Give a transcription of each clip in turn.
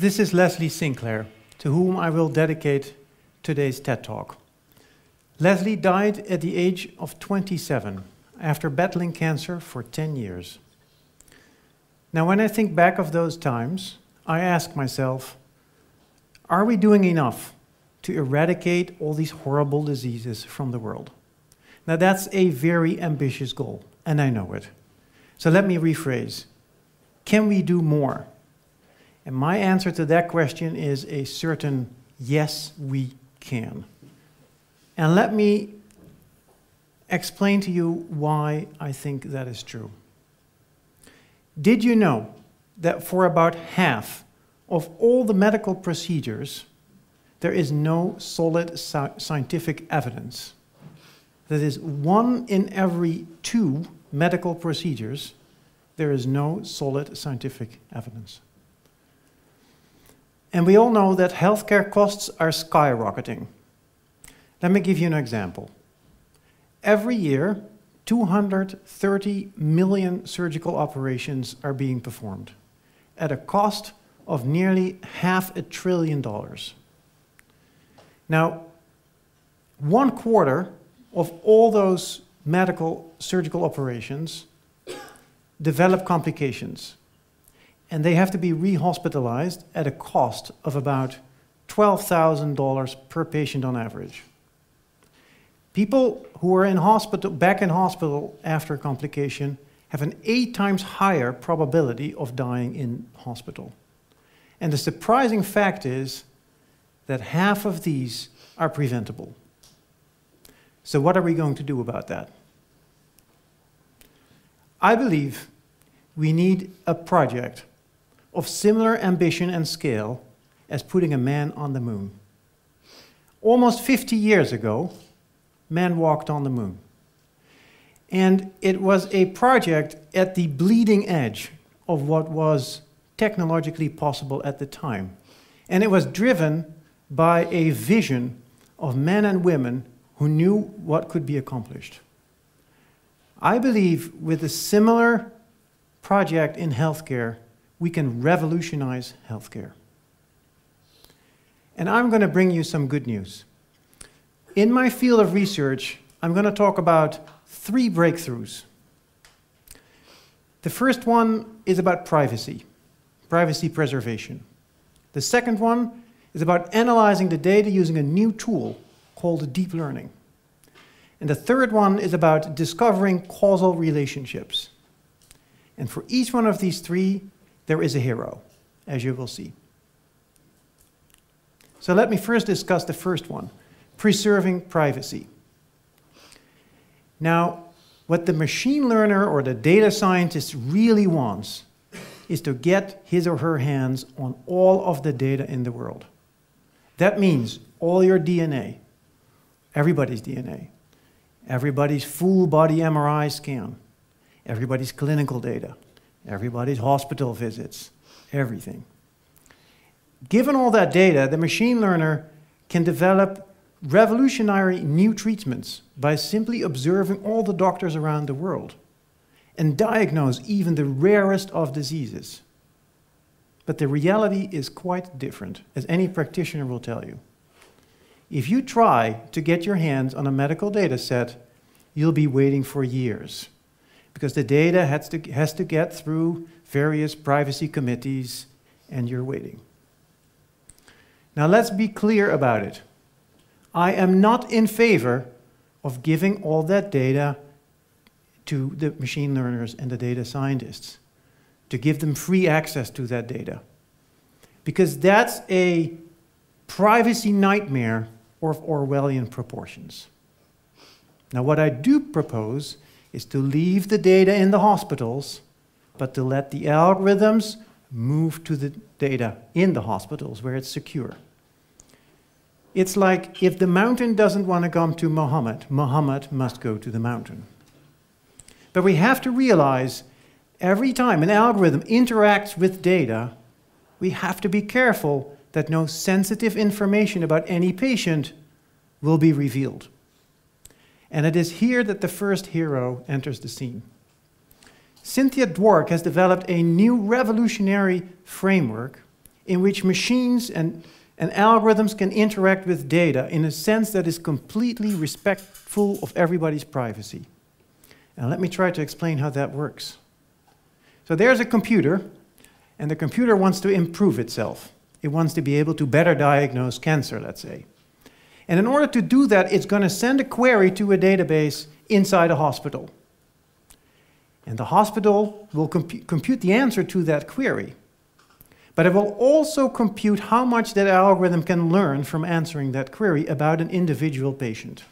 This is Leslie Sinclair, to whom I will dedicate today's TED Talk. Leslie died at the age of 27 after battling cancer for 10 years. Now, when I think back of those times, I ask myself, are we doing enough to eradicate all these horrible diseases from the world? Now, that's a very ambitious goal, and I know it. So let me rephrase. Can we do more? And my answer to that question is a certain yes, we can. And let me explain to you why I think that is true. Did you know that for about half of all the medical procedures, there is no solid scientific evidence? That is, one in every two medical procedures, there is no solid scientific evidence. And we all know that healthcare costs are skyrocketing. Let me give you an example. Every year, 230 million surgical operations are being performed at a cost of nearly half a trillion dollars. Now, one quarter of all those medical surgical operations develop complications, and they have to be rehospitalized at a cost of about $12,000 per patient on average. People who are in hospital, back in hospital after a complication have an eight times higher probability of dying in hospital. And the surprising fact is that half of these are preventable. So what are we going to do about that? I believe we need a project of similar ambition and scale as putting a man on the moon. Almost 50 years ago, man walked on the moon. And it was a project at the bleeding edge of what was technologically possible at the time. And it was driven by a vision of men and women who knew what could be accomplished. I believe with a similar project in healthcare, we can revolutionize healthcare. And I'm going to bring you some good news. In my field of research, I'm going to talk about three breakthroughs. The first one is about privacy, privacy preservation. The second one is about analyzing the data using a new tool called deep learning. And the third one is about discovering causal relationships. And for each one of these three, there is a hero, as you will see. So let me first discuss the first one, preserving privacy. Now, what the machine learner or the data scientist really wants is to get his or her hands on all of the data in the world. That means all your DNA, everybody's DNA, everybody's full body MRI scan, everybody's clinical data, everybody's hospital visits, everything. Given all that data, the machine learner can develop revolutionary new treatments by simply observing all the doctors around the world and diagnose even the rarest of diseases. But the reality is quite different, as any practitioner will tell you. If you try to get your hands on a medical data set, you'll be waiting for years because the data has to, has to get through various privacy committees and you're waiting. Now let's be clear about it. I am not in favor of giving all that data to the machine learners and the data scientists, to give them free access to that data. Because that's a privacy nightmare of Orwellian proportions. Now, what I do propose is to leave the data in the hospitals, but to let the algorithms move to the data in the hospitals where it's secure. It's like if the mountain doesn't want to come to Muhammad, Muhammad must go to the mountain. But we have to realize every time an algorithm interacts with data, we have to be careful that no sensitive information about any patient will be revealed. And it is here that the first hero enters the scene. Cynthia Dwork has developed a new revolutionary framework in which machines and, and algorithms can interact with data in a sense that is completely respectful of everybody's privacy. And let me try to explain how that works. So there's a computer, and the computer wants to improve itself. It wants to be able to better diagnose cancer, let's say. And in order to do that, it's going to send a query to a database inside a hospital. And the hospital will compu compute the answer to that query. But it will also compute how much that algorithm can learn from answering that query about an individual patient.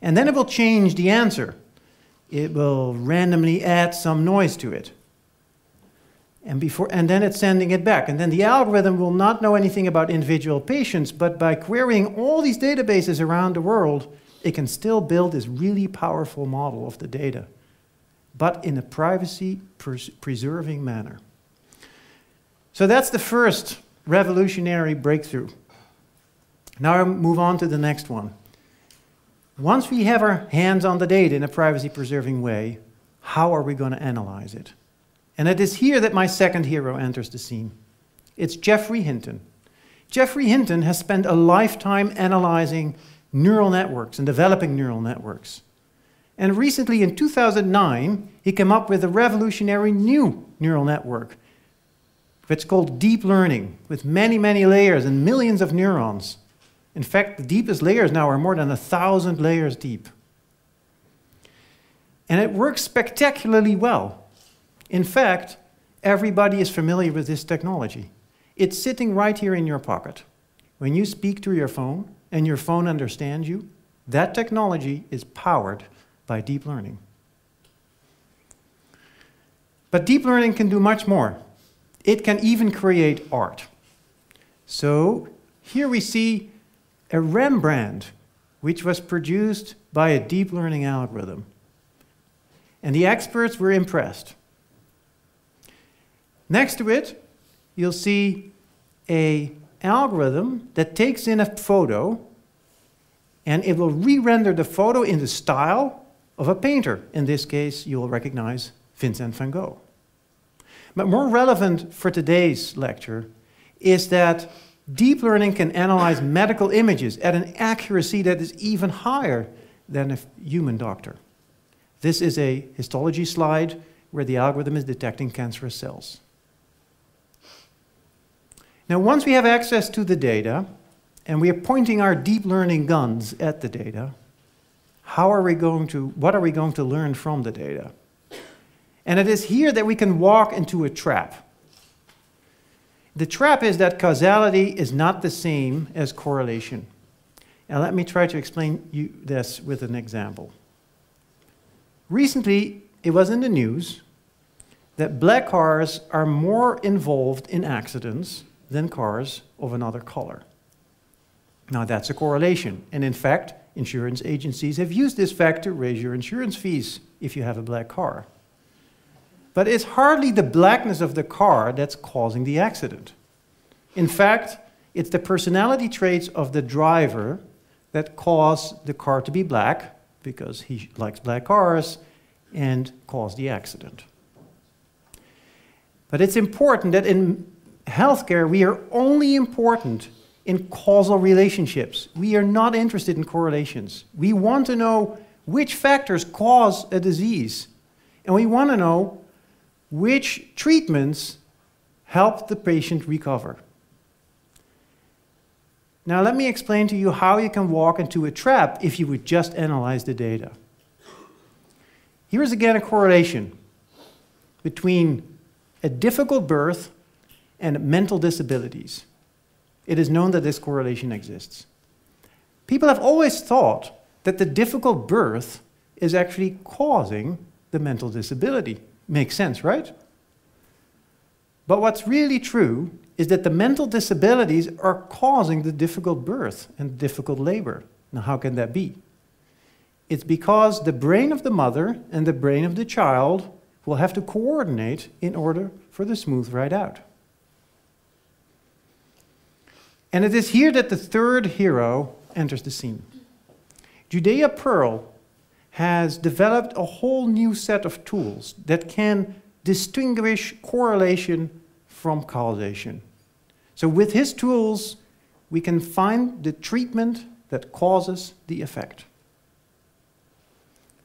And then it will change the answer. It will randomly add some noise to it and, before, and then it's sending it back. And then the algorithm will not know anything about individual patients, but by querying all these databases around the world, it can still build this really powerful model of the data, but in a privacy pres preserving manner. So that's the first revolutionary breakthrough. Now I move on to the next one. Once we have our hands on the data in a privacy preserving way, how are we going to analyze it? And it is here that my second hero enters the scene. It's Geoffrey Hinton. Geoffrey Hinton has spent a lifetime analyzing neural networks and developing neural networks. And recently, in 2009, he came up with a revolutionary new neural network. It's called deep learning, with many, many layers and millions of neurons. In fact, the deepest layers now are more than a thousand layers deep. And it works spectacularly well. In fact, everybody is familiar with this technology. It's sitting right here in your pocket. When you speak to your phone and your phone understands you, that technology is powered by deep learning. But deep learning can do much more. It can even create art. So here we see a Rembrandt, which was produced by a deep learning algorithm. And the experts were impressed. Next to it, you'll see a algorithm that takes in a photo and it will re-render the photo in the style of a painter. In this case, you will recognize Vincent van Gogh. But more relevant for today's lecture is that deep learning can analyze medical images at an accuracy that is even higher than a human doctor. This is a histology slide where the algorithm is detecting cancerous cells. Now, once we have access to the data, and we are pointing our deep learning guns at the data, how are we going to, what are we going to learn from the data? And it is here that we can walk into a trap. The trap is that causality is not the same as correlation. And let me try to explain you this with an example. Recently, it was in the news that black cars are more involved in accidents than cars of another color. Now that's a correlation, and in fact, insurance agencies have used this fact to raise your insurance fees if you have a black car. But it's hardly the blackness of the car that's causing the accident. In fact, it's the personality traits of the driver that cause the car to be black, because he likes black cars, and cause the accident. But it's important that in healthcare, we are only important in causal relationships. We are not interested in correlations. We want to know which factors cause a disease. And we want to know which treatments help the patient recover. Now, let me explain to you how you can walk into a trap if you would just analyze the data. Here is again a correlation between a difficult birth and mental disabilities. It is known that this correlation exists. People have always thought that the difficult birth is actually causing the mental disability. Makes sense, right? But what's really true is that the mental disabilities are causing the difficult birth and difficult labor. Now, how can that be? It's because the brain of the mother and the brain of the child will have to coordinate in order for the smooth ride out. And it is here that the third hero enters the scene. Judea Pearl has developed a whole new set of tools that can distinguish correlation from causation. So with his tools, we can find the treatment that causes the effect.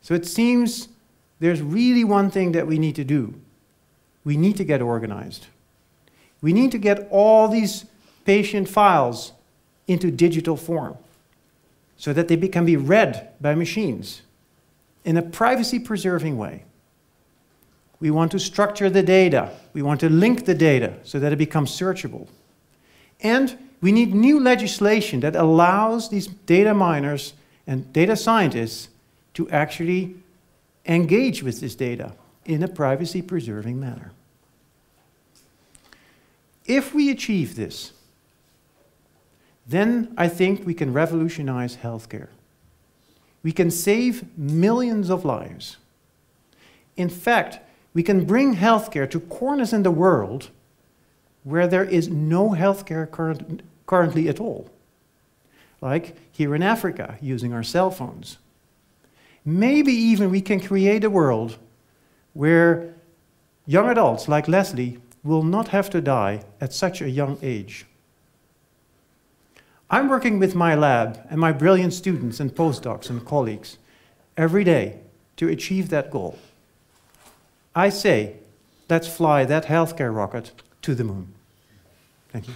So it seems there's really one thing that we need to do. We need to get organized. We need to get all these patient files into digital form so that they can be read by machines in a privacy preserving way. We want to structure the data. We want to link the data so that it becomes searchable. And we need new legislation that allows these data miners and data scientists to actually engage with this data in a privacy preserving manner. If we achieve this, then I think we can revolutionize healthcare. We can save millions of lives. In fact, we can bring healthcare to corners in the world where there is no healthcare current, currently at all, like here in Africa, using our cell phones. Maybe even we can create a world where young adults like Leslie will not have to die at such a young age. I'm working with my lab and my brilliant students and postdocs and colleagues every day to achieve that goal. I say, let's fly that healthcare rocket to the moon. Thank you.